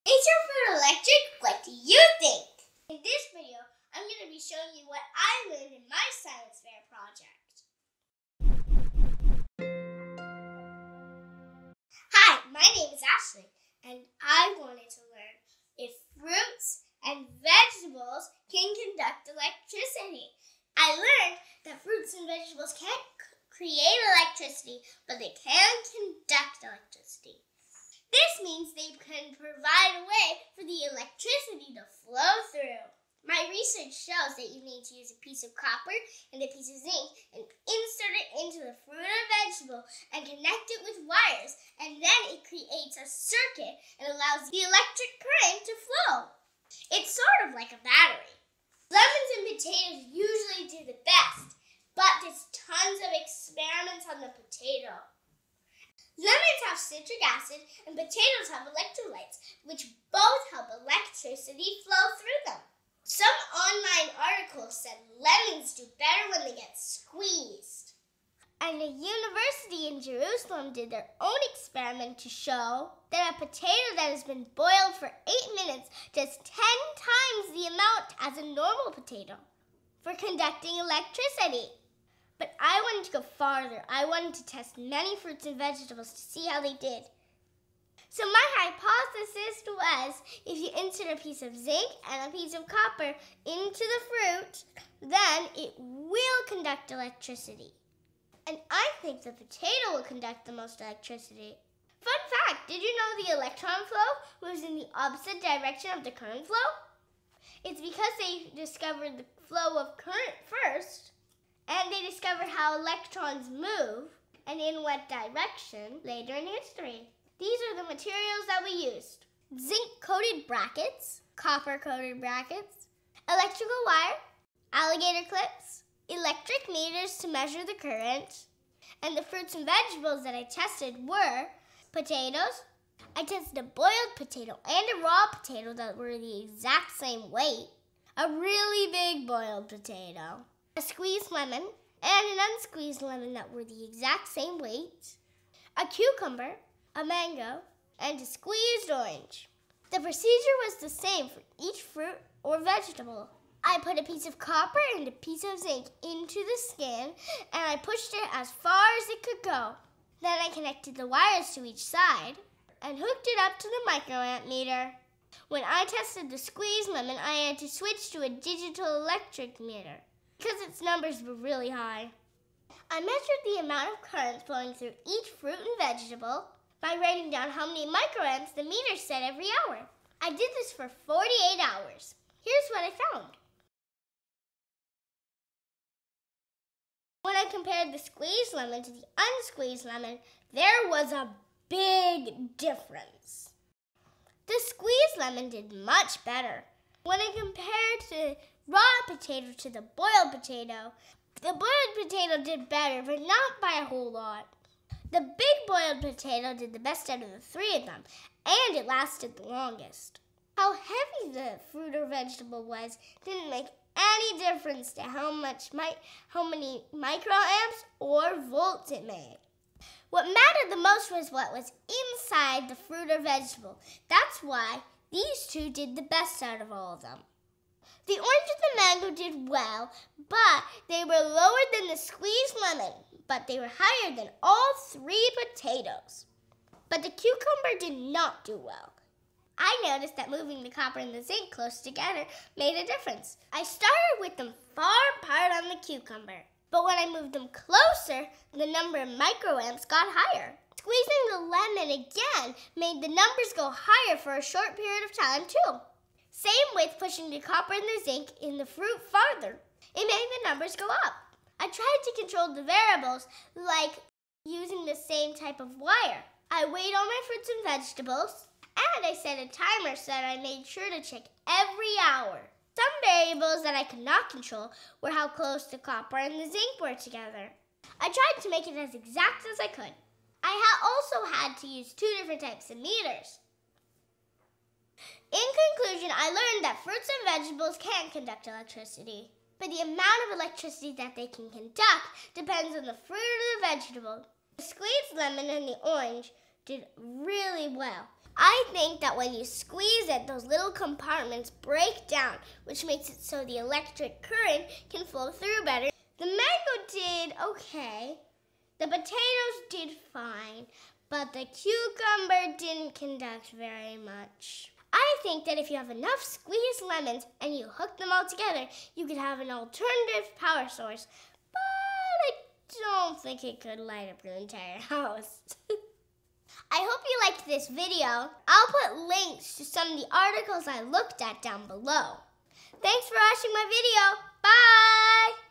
Is your food electric? What do you think? In this video, I'm going to be showing you what I learned in my science fair project. Hi, my name is Ashley, and I wanted to learn if fruits and vegetables can conduct electricity. I learned that fruits and vegetables can't create electricity, but they can conduct electricity. This means they can provide a way for the electricity to flow through. My research shows that you need to use a piece of copper and a piece of zinc and insert it into the fruit or vegetable and connect it with wires, and then it creates a circuit and allows the electric current to flow. It's sort of like a battery. Lemons and potatoes usually do the best, but there's tons of experiments on the potato. Lemons have citric acid and potatoes have electrolytes, which both help electricity flow through them. Some online articles said lemons do better when they get squeezed. And a university in Jerusalem did their own experiment to show that a potato that has been boiled for 8 minutes does 10 times the amount as a normal potato for conducting electricity. But I wanted to go farther. I wanted to test many fruits and vegetables to see how they did. So my hypothesis was if you insert a piece of zinc and a piece of copper into the fruit, then it will conduct electricity. And I think the potato will conduct the most electricity. Fun fact, did you know the electron flow moves in the opposite direction of the current flow? It's because they discovered the flow of current first and they discovered how electrons move and in what direction later in history. These are the materials that we used. Zinc-coated brackets, copper-coated brackets, electrical wire, alligator clips, electric meters to measure the current, and the fruits and vegetables that I tested were potatoes. I tested a boiled potato and a raw potato that were the exact same weight, a really big boiled potato, a squeezed lemon, and an unsqueezed lemon that were the exact same weight, a cucumber, a mango, and a squeezed orange. The procedure was the same for each fruit or vegetable. I put a piece of copper and a piece of zinc into the skin and I pushed it as far as it could go. Then I connected the wires to each side and hooked it up to the microamp meter. When I tested the squeezed lemon, I had to switch to a digital electric meter because its numbers were really high. I measured the amount of current flowing through each fruit and vegetable by writing down how many microamps the meter said every hour. I did this for 48 hours. Here's what I found. When I compared the squeezed lemon to the unsqueezed lemon, there was a big difference. The squeezed lemon did much better. When I compared the raw potato to the boiled potato, the boiled potato did better, but not by a whole lot. The big boiled potato did the best out of the three of them, and it lasted the longest. How heavy the fruit or vegetable was didn't make any difference to how much mi- how many microamps or volts it made. What mattered the most was what was inside the fruit or vegetable. That's why these two did the best out of all of them. The orange and the mango did well, but they were lower than the squeezed lemon but they were higher than all three potatoes. But the cucumber did not do well. I noticed that moving the copper and the zinc close together made a difference. I started with them far apart on the cucumber, but when I moved them closer, the number of microamps got higher. Squeezing the lemon again made the numbers go higher for a short period of time, too. Same with pushing the copper and the zinc in the fruit farther. It made the numbers go up. I tried to control the variables, like using the same type of wire. I weighed all my fruits and vegetables, and I set a timer so that I made sure to check every hour. Some variables that I could not control were how close the copper and the zinc were together. I tried to make it as exact as I could. I ha also had to use two different types of meters. In conclusion, I learned that fruits and vegetables can conduct electricity but the amount of electricity that they can conduct depends on the fruit or the vegetable. The squeezed lemon and the orange did really well, I think that when you squeeze it, those little compartments break down, which makes it so the electric current can flow through better. The mango did okay. The potatoes did fine, but the cucumber didn't conduct very much. I think that if you have enough squeezed lemons and you hook them all together, you could have an alternative power source. But I don't think it could light up your entire house. I hope you liked this video. I'll put links to some of the articles I looked at down below. Thanks for watching my video. Bye!